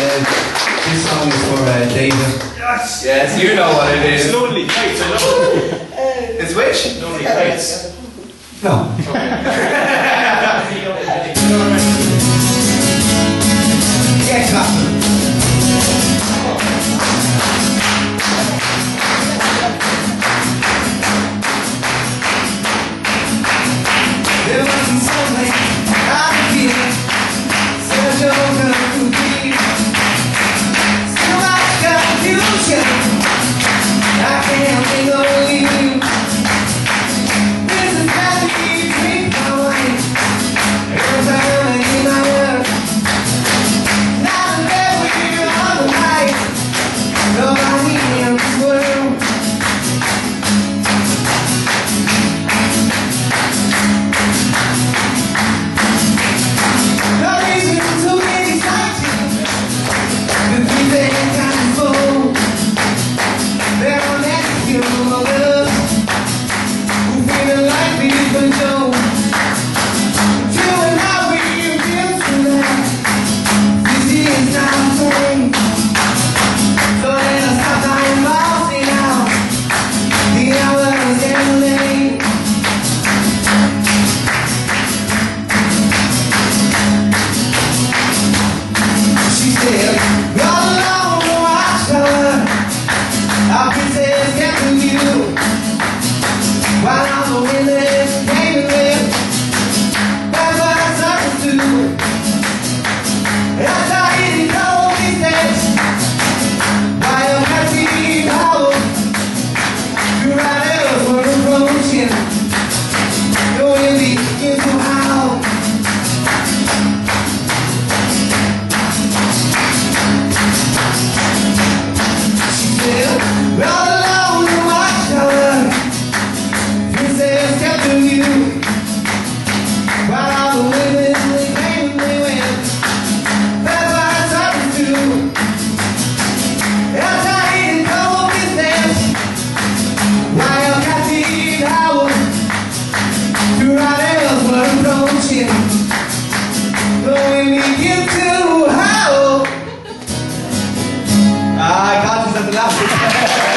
this song is for uh, David. Yes. Yes, you know what it It's is. Lonely Heights, I know. It's which? Lonely Heights. No. Obrigado.